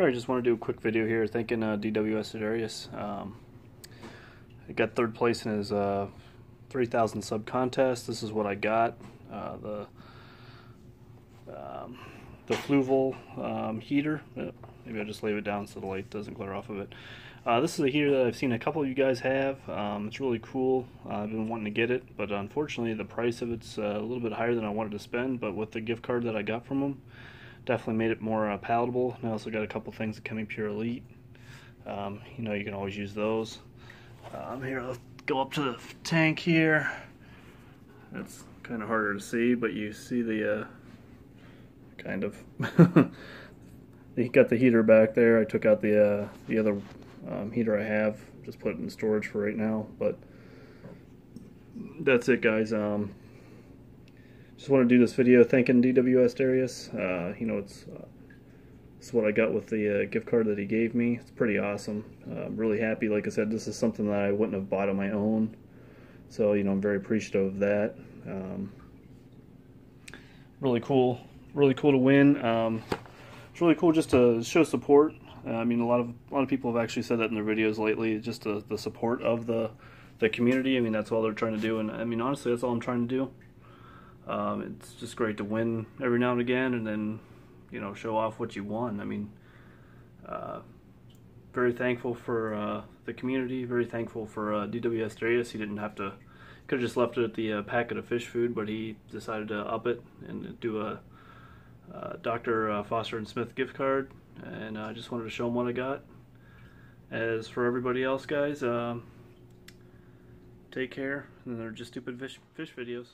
Alright, just want to do a quick video here thanking uh, DWS Darius. Um, I got third place in his uh, 3000 sub contest. This is what I got. Uh, the um, the Fluval um, heater. Uh, maybe I'll just leave it down so the light doesn't glare off of it. Uh, this is a heater that I've seen a couple of you guys have. Um, it's really cool. Uh, I've been wanting to get it, but unfortunately the price of it's a little bit higher than I wanted to spend. But with the gift card that I got from them, definitely made it more uh, palatable. And I also got a couple things at Chemi Pure Elite. Um, you know, you can always use those. Um, here, let's go up to the tank here. It's kind of harder to see, but you see the uh, kind of. you got the heater back there. I took out the uh, the other um, heater I have. Just put it in storage for right now. But that's it, guys. Um, just want to do this video thanking DWS Darius. Uh, you know, it's uh, it's what I got with the uh, gift card that he gave me. It's pretty awesome. Uh, I'm really happy. Like I said, this is something that I wouldn't have bought on my own. So, you know, I'm very appreciative of that. Um, really cool. Really cool to win. Um, it's really cool just to show support uh, I mean, a lot of a lot of people have actually said that in their videos lately. Just the, the support of the the community. I mean, that's all they're trying to do, and I mean, honestly, that's all I'm trying to do. Um, it's just great to win every now and again, and then you know show off what you won. I mean, uh, very thankful for uh, the community. Very thankful for uh, DWS Darius. He didn't have to. Could have just left it at the uh, packet of fish food, but he decided to up it and do a uh, Dr. Uh, Foster and Smith gift card and I just wanted to show them what I got. As for everybody else, guys, um, take care, and they're just stupid fish, fish videos.